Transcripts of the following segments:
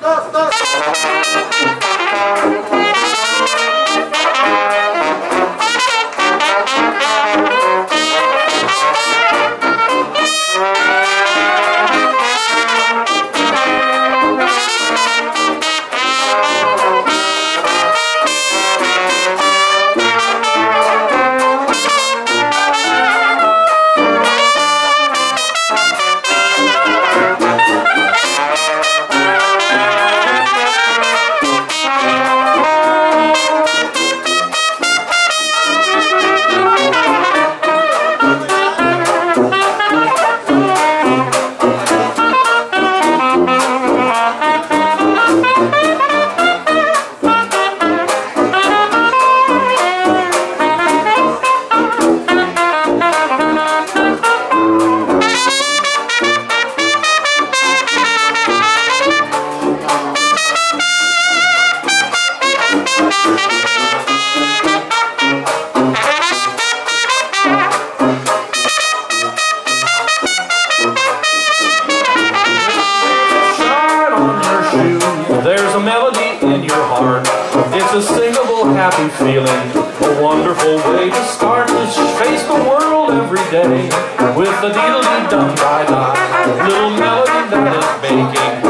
dos, dos. There's a melody in your heart. It's a singable, happy feeling. A wonderful way to start to face the world every day. With a deedle-dee-dum, die-die. Little melody that is making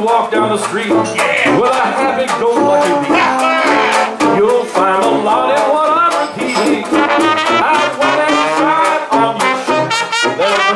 walk down the street yeah. with a happy-go-lucky beat.